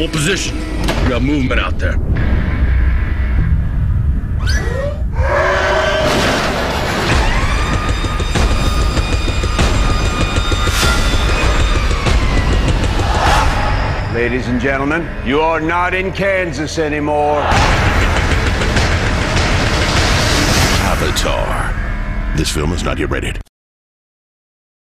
Hold position. We got movement out there. Ladies and gentlemen, you are not in Kansas anymore. Avatar. This film is not yet rated.